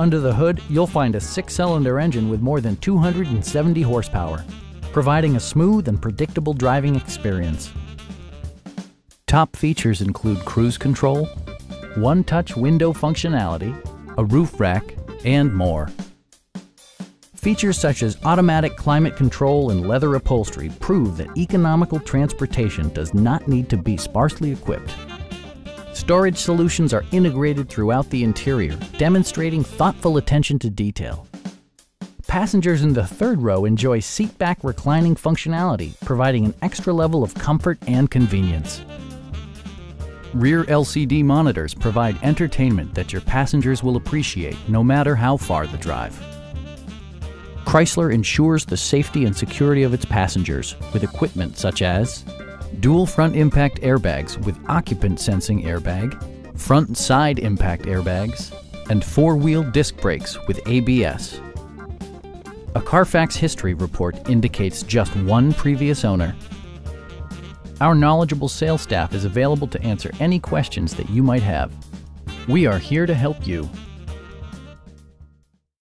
Under the hood, you'll find a six-cylinder engine with more than 270 horsepower, providing a smooth and predictable driving experience. Top features include cruise control, one-touch window functionality, a roof rack, and more. Features such as automatic climate control and leather upholstery prove that economical transportation does not need to be sparsely equipped. Storage solutions are integrated throughout the interior, demonstrating thoughtful attention to detail. Passengers in the third row enjoy seat-back reclining functionality, providing an extra level of comfort and convenience. Rear LCD monitors provide entertainment that your passengers will appreciate no matter how far the drive. Chrysler ensures the safety and security of its passengers with equipment such as dual front impact airbags with occupant sensing airbag, front side impact airbags, and four-wheel disc brakes with ABS. A Carfax history report indicates just one previous owner our knowledgeable sales staff is available to answer any questions that you might have. We are here to help you.